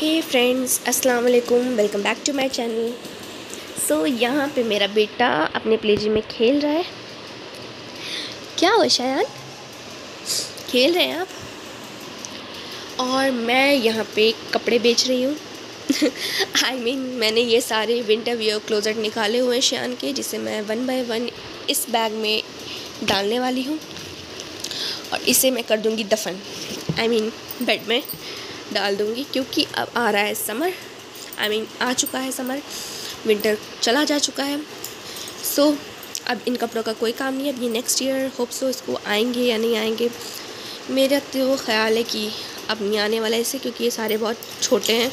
हे friends अस्सलाम वालेकुम welcome back to my channel so यहाँ पे मेरा बेटा अपने प्लेजी में खेल रहा है। क्या हुआ शायद? खेल रहे हैं आप? और मैं यहाँ पे कपड़े बेच रही हूँ। आई मीन mean, मैंने ये सारे विंटर वियर क्लोजट निकाले हुए हैं शान के जिसे मैं वन बाय वन इस बैग में डालने वाली हूँ। और इसे मैं कर दूँगी दफन। आई मीन बेड में। डाल दूँगी क्योंकि अब आ रहा है समर आई मीन आ चुका है समर विंटर चला जा चुका है। सो so, अब इन कपड़ों का कोई काम नहीं है अब ये नेक्स्ट ईयर होप सो इसको आएँगे या नहीं आएँगे। मेरा तो ख्याल है कि अब नहीं आने वाला इसे क्योंकि ये सारे बहुत छोटे हैं।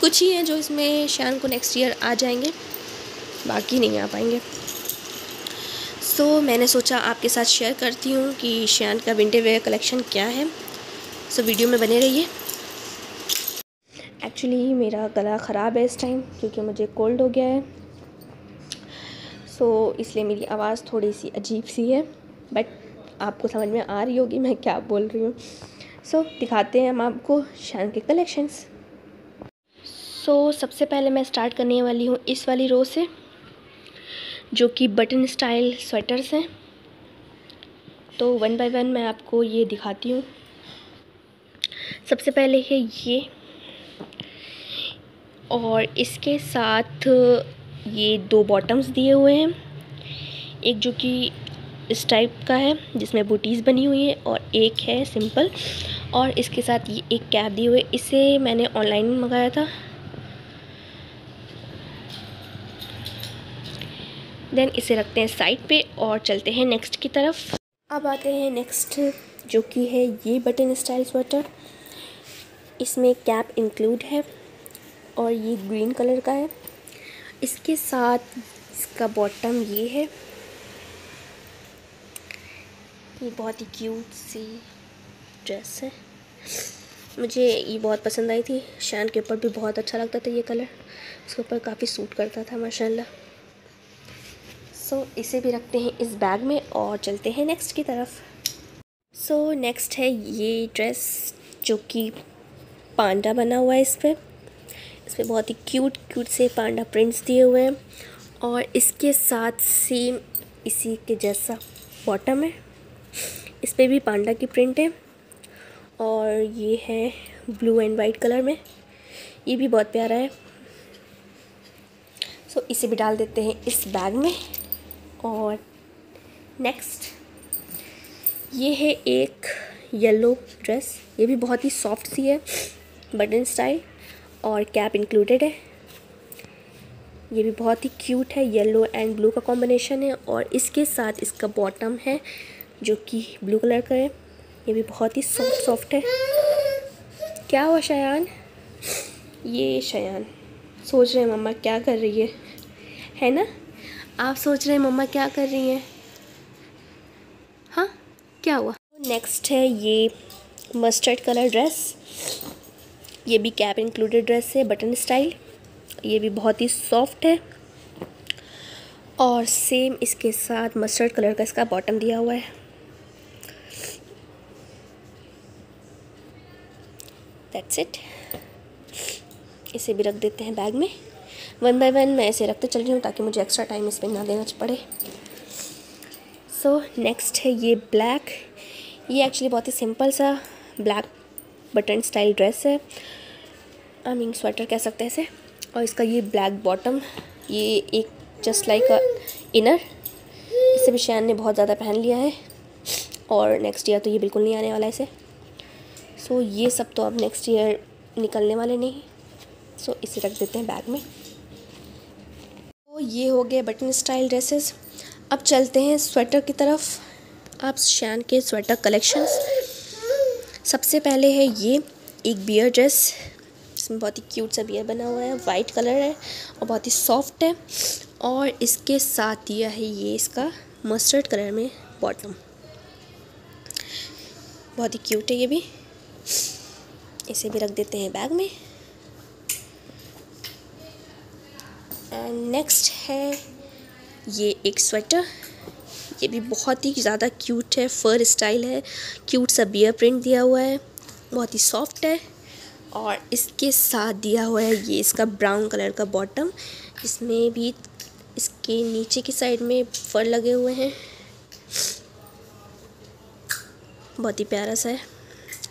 कुछ ही हैं जो इसमें शान को नेक्स्ट ईयर आ जाएँगे बाकी नहीं आ पाएँगे। सो so, मैंने सोचा आपके साथ शेयर करती हूँ कि शान का विंटर वेयर कलेक्शन क्या है। सो so, वीडियो में बने रहिए। एक्चुअली मेरा गला ख़राब है इस टाइम क्योंकि मुझे कोल्ड हो गया है। सो so, इसलिए मेरी आवाज़ थोड़ी सी अजीब सी है बट आपको समझ में आ रही होगी मैं क्या बोल रही हूँ। सो so, दिखाते हैं हम आपको शान के कलेक्शंस सो so, सबसे पहले मैं स्टार्ट करने वाली हूँ इस वाली रो से जो कि बटन स्टाइल स्वेटर्स हैं। तो वन बाय वन मैं आपको ये दिखाती हूँ। सबसे पहले है ये। और इसके साथ ये दो बॉटम्स दिए हुए हैं। एक जो कि इस टाइप का है, जिसमें बूटीज़ बनी हुई है और एक है सिंपल और इसके साथ ये एक कैप दिए हुए, इसे मैंने ऑनलाइन मंगाया था। देन इसे रखते हैं साइड पे और चलते हैं नेक्स्ट की तरफ़। अब आते हैं नेक्स्ट जो कि है ये बटन स्टाइल स्वेटर इसमें कैप इंक्लूड है। और ये ग्रीन कलर का है। इसके साथ इसका बॉटम ये है। ये बहुत ही क्यूट सी ड्रेस है। मुझे ये बहुत पसंद आई थी। शान के ऊपर भी बहुत अच्छा लगता था ये कलर उसके ऊपर काफ़ी सूट करता था माशाल्लाह। सो so, इसे भी रखते हैं इस बैग में और चलते हैं नेक्स्ट की तरफ़। सो so, नेक्स्ट है ये ड्रेस जो कि पांडा बना हुआ है इस पर इस पर बहुत ही क्यूट क्यूट से पांडा प्रिंट्स दिए हुए हैं। और इसके साथ सेम इसी के जैसा बॉटम है। इस पर भी पांडा की प्रिंट है। और ये है ब्लू एंड वाइट कलर में। ये भी बहुत प्यारा है। सो so, इसे भी डाल देते हैं इस बैग में। और नेक्स्ट ये है एक येलो ड्रेस ये भी बहुत ही सॉफ्ट सी है बटन स्टाइल और कैप इंक्लूडेड है। ये भी बहुत ही क्यूट है येलो एंड ब्लू का कॉम्बिनेशन है और इसके साथ इसका बॉटम है, जो कि ब्लू कलर का है। ये भी बहुत ही सॉफ्ट सॉफ्ट है। क्या हुआ शयान ये शयान सोच रहे हैं मम्मा क्या कर रही है? है ना? आप सोच रहे हैं मम्मा क्या कर रही हैं? हाँ क्या हुआ? नेक्स्ट है ये मस्टर्ड कलर ड्रेस ये भी कैप इंक्लूडेड ड्रेस है बटन स्टाइल ये भी बहुत ही सॉफ्ट है. और सेम इसके साथ मस्टर्ड कलर का इसका बॉटम दिया हुआ है. दैट्स इट इसे भी रख देते हैं बैग में. वन बाय वन मैं इसे रखते चल रही हूँ ताकि मुझे एक्स्ट्रा टाइम इस पर ना देना पड़े. सो so, नेक्स्ट है ये ब्लैक ये एक्चुअली बहुत ही सिंपल सा ब्लैक बटन स्टाइल ड्रेस है। आई मीन स्वेटर कह सकते हैं इसे। और इसका ये ब्लैक बॉटम ये एक जस्ट लाइक इनर इसे भी शैन ने बहुत ज़्यादा पहन लिया है। और नेक्स्ट ईयर तो ये बिल्कुल नहीं आने वाला इसे। सो so, ये सब तो अब नेक्स्ट ईयर निकलने वाले नहीं। सो so, इसे रख देते हैं बैग में। तो ये हो गए बटन स्टाइल ड्रेसेस अब चलते हैं स्वेटर की तरफ़। आप शैन के स्वेटर कलेक्शंस सबसे पहले है ये, एक बियर ड्रेस इसमें बहुत ही क्यूट सा बियर बना हुआ है वाइट कलर है और बहुत ही सॉफ्ट है। और इसके साथ दिया है ये इसका मस्टर्ड कलर में बॉटम बहुत ही क्यूट है ये भी। इसे भी रख देते हैं बैग में। एंड नेक्स्ट है ये एक स्वेटर ये भी बहुत ही ज़्यादा क्यूट है फर स्टाइल है क्यूट सा बियर प्रिंट दिया हुआ है, बहुत ही सॉफ्ट है और इसके साथ दिया हुआ है ये इसका ब्राउन कलर का बॉटम इसमें भी इसके नीचे की साइड में फर लगे हुए हैं। बहुत ही प्यारा सा है,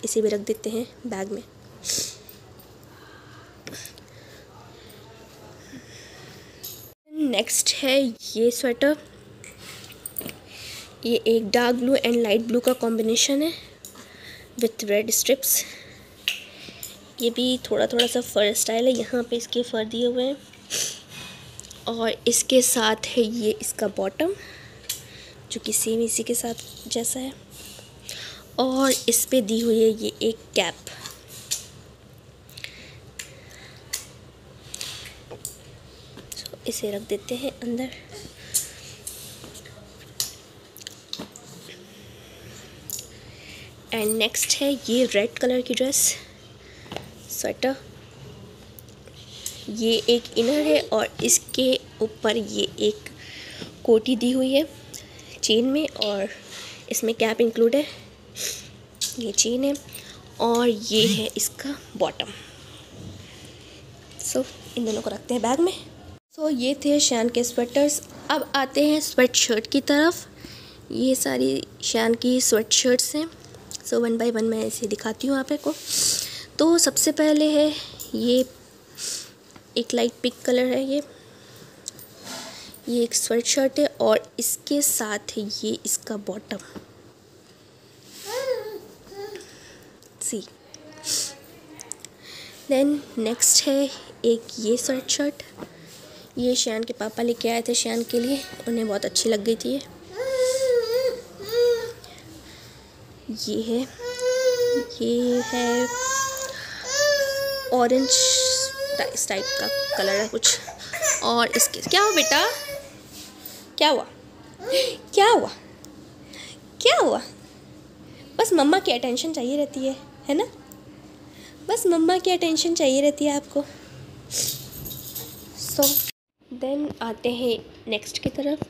इसे भी रख देते हैं बैग में। नेक्स्ट है ये स्वेटर ये एक dark blue and light blue का कॉम्बिनेशन है विथ रेड स्ट्रिप्स ये भी थोड़ा थोड़ा सा फर स्टाइल है। यहाँ पे इसके फर दिए हुए हैं। और इसके साथ है ये इसका बॉटम जो कि सेम इसी के साथ जैसा है। और इस पे दी हुई है ये एक कैप इसे रख देते हैं अंदर। एंड नेक्स्ट है ये रेड कलर की ड्रेस स्वेटर ये एक इनर है और इसके ऊपर ये एक कोटी दी हुई है चेन में और इसमें कैप इंक्लूड है। ये चेन है और ये है इसका बॉटम सो so, इन दोनों को रखते हैं बैग में। सो so, ये थे शान के स्वेटर्स अब आते हैं स्वेट शर्ट की तरफ़। ये सारी शान की स्वेट शर्ट्स हैं। सो वन बाय वन मैं ऐसे दिखाती हूँ आप को। तो सबसे पहले है, ये एक लाइट पिंक कलर है ये। ये एक स्वेट शर्ट है और इसके साथ है ये इसका बॉटम सी देन नेक्स्ट है एक ये स्वेट शर्ट ये शैन के पापा लेके आए थे शैन के लिए। उन्हें बहुत अच्छी लग गई थी ये। ये है। ये है ऑरेंज टाइप का कलर है कुछ। और इसके क्या हुआ बेटा? क्या हुआ? क्या हुआ? क्या हुआ? बस मम्मा की अटेंशन चाहिए रहती है है ना? बस मम्मा की अटेंशन चाहिए रहती है आपको। सो so, देन आते हैं नेक्स्ट की तरफ़।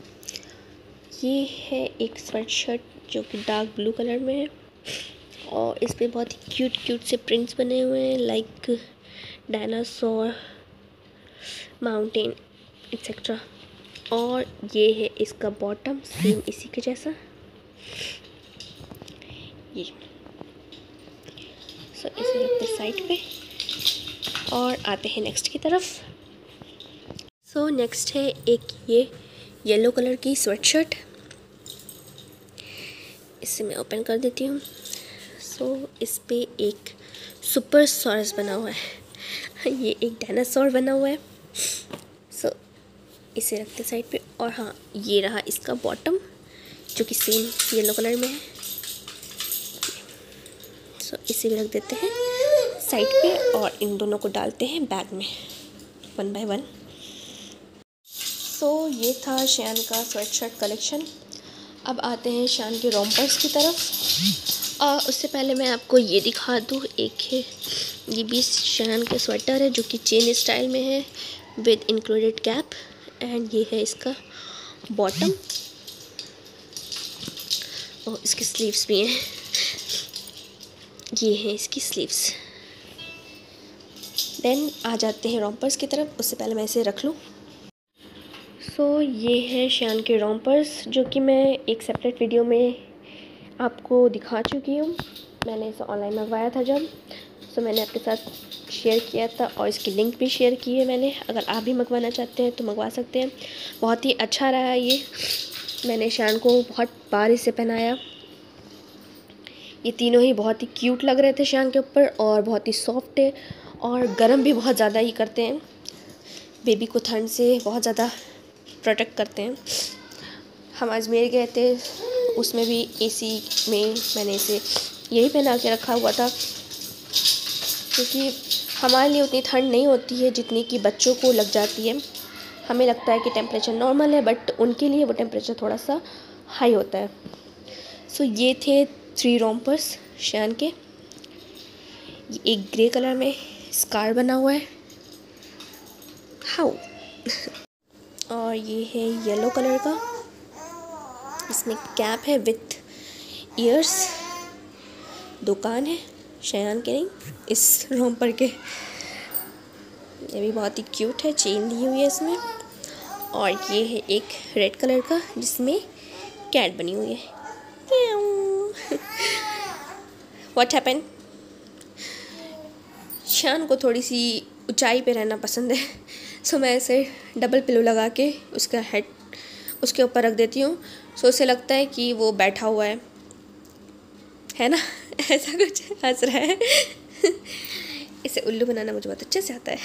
ये है एक स्वेट शर्ट जो कि डार्क ब्लू कलर में है। और इस पर बहुत ही क्यूट क्यूट से प्रिंट्स बने हुए हैं लाइक डायनासोर माउंटेन एक्सेट्रा और ये है इसका बॉटम सेम इसी के जैसा। ये। सो इसे रखते साइड पे। और आते हैं नेक्स्ट की तरफ़। सो so, नेक्स्ट है एक ये येलो कलर की स्वेटशर्ट इसे मैं ओपन कर देती हूँ। सो so, इस पर एक सुपर सॉर्स बना हुआ है। ये एक डायनासोर बना हुआ है। सो so, इसे रखते साइड पे और हाँ ये रहा इसका बॉटम जो कि सेम येलो कलर में है। सो so, इसे भी रख देते हैं साइड पे और इन दोनों को डालते हैं बैग में वन बाय वन सो ये था शैन का स्वेट शर्ट कलेक्शन अब आते हैं शान के रोम्पर्स की तरफ़। और उससे पहले मैं आपको ये दिखा दूँ, एक है, ये भी शान के स्वेटर है जो कि चेन स्टाइल में है, विद इंक्लूडेड कैप एंड ये है इसका बॉटम और इसके स्लीव्स भी हैं। ये हैं इसकी स्लीव्स देन आ जाते हैं रोम्पर्स की तरफ़, उससे पहले मैं इसे रख लूँ। सो ये है शान के रोम्पर्स जो कि मैं एक सेपरेट वीडियो में आपको दिखा चुकी हूँ। मैंने इसे ऑनलाइन मंगवाया था जब सो मैंने आपके साथ शेयर किया था और इसकी लिंक भी शेयर की है मैंने। अगर आप भी मंगवाना चाहते हैं तो मंगवा सकते हैं। बहुत ही अच्छा रहा ये। मैंने शान को बहुत बार इसे पहनाया। ये तीनों ही बहुत ही क्यूट लग रहे थे शान के ऊपर और बहुत ही सॉफ्ट है और गर्म भी बहुत ज़्यादा ही करते हैं। बेबी को ठंड से बहुत ज़्यादा प्रोटेक्ट करते हैं। हम अजमेर गए थे उसमें भी एसी में मैंने इसे यही पहना के रखा हुआ था। क्योंकि हमारे लिए उतनी ठंड नहीं होती है जितनी कि बच्चों को लग जाती है। हमें लगता है कि टेम्परेचर नॉर्मल है बट उनके लिए वो टेम्परेचर थोड़ा सा हाई होता है। सो so, ये थे थ्री रोम्पर्स शैन के। एक ग्रे कलर में स्कार बना हुआ है। हाउ और ये है येलो कलर का। इसमें कैप है विथ ईयर्स दुकान है, शयान के नहीं, इस रोमपर के। ये भी बहुत ही क्यूट है चेन दी हुई है इसमें। और ये है एक रेड कलर का, जिसमें कैट बनी हुई है। वॉट हैपन शान को थोड़ी सी ऊंचाई पे रहना पसंद है। सो मैं ऐसे डबल पिलो लगा के उसका हेड उसके ऊपर रख देती हूँ। सो उसे लगता है कि वो बैठा हुआ है। है ना? ऐसा कुछ हंस रहा है। इसे उल्लू बनाना मुझे बहुत अच्छे से आता है।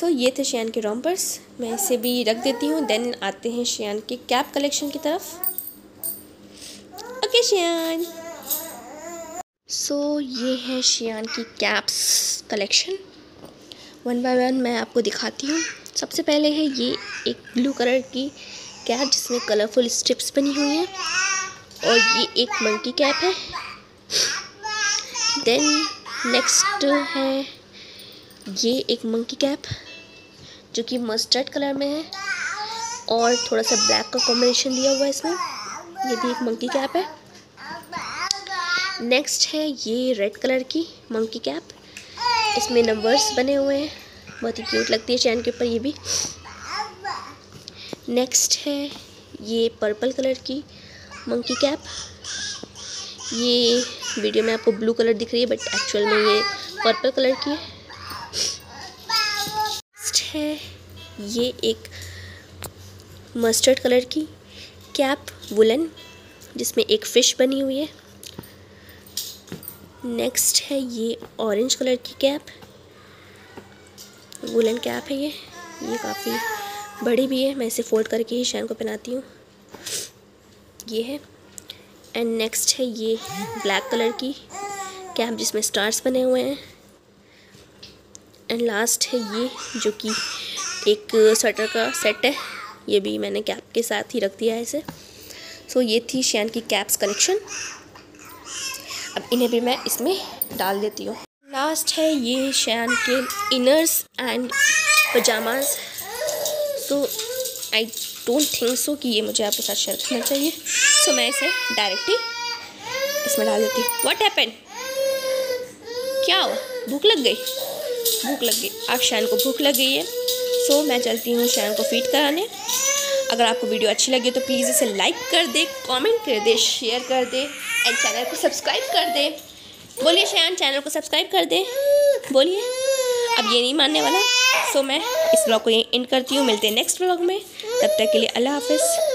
सो so, ये थे शियान के रॉम्पर्स मैं इसे भी रख देती हूँ। देन आते हैं शियान के कैप कलेक्शन की तरफ़। ओके शियान। सो ये है शियान की caps collection one by one मैं आपको दिखाती हूँ। सबसे पहले है ये एक ब्लू कलर की कैप जिसमें कलरफुल स्ट्रिप्स बनी हुई हैं। और ये एक मंकी कैप है। देन नेक्स्ट है ये एक मंकी कैप जो कि मस्टर्ड कलर में है। और थोड़ा सा ब्लैक का कॉम्बिनेशन दिया हुआ है इसमें। ये भी एक मंकी कैप है। नेक्स्ट है ये रेड कलर की मंकी कैप इसमें नंबर्स बने हुए हैं। बहुत ही क्यूट लगती है चैन के ऊपर ये भी। नेक्स्ट है ये पर्पल कलर की मंकी कैप ये वीडियो में आपको ब्लू कलर दिख रही है बट एक्चुअल में ये पर्पल कलर की है। नेक्स्ट है ये एक मस्टर्ड कलर की कैप वुलन जिसमें एक फ़िश बनी हुई है। नेक्स्ट है ये ऑरेंज कलर की कैप। वुलन कैप है ये। ये काफ़ी बड़ी भी है। मैं इसे फोल्ड करके ही शैन को पहनाती हूँ। ये है। एंड नेक्स्ट है ये ब्लैक कलर की कैप जिसमें स्टार्स बने हुए हैं। एंड लास्ट है ये जो कि एक स्वेटर का सेट है। ये भी मैंने कैप के साथ ही रख दिया है इसे। सो so, ये थी शैन की कैप्स कलेक्शन। अब इन्हें भी मैं इसमें डाल देती हूँ। लास्ट है ये शैन के inners and pyjamas so I don't think so कि ये मुझे आपके साथ शेयर करना चाहिए। सो so, मैं इसे डायरेक्टली इसमें डाल देती हूँ। वट हैपन क्या हुआ? भूख लग गई? भूख लग गई। आप शैन को भूख लग गई है। सो so, मैं चलती हूँ शैन को फ़ीड कराने। अगर आपको वीडियो अच्छी लगी तो प्लीज़ इसे लाइक कर दे कमेंट कर दे शेयर कर दे। एंड चैनल को सब्सक्राइब कर दे। बोलिए शयान चैनल को सब्सक्राइब कर दे। बोलिए। अब ये नहीं मानने वाला। सो मैं इस ब्लॉग को यहीं एंड करती हूँ। मिलते हैं नेक्स्ट ब्लॉग में। तब तक के लिए अल्लाह हाफिज़।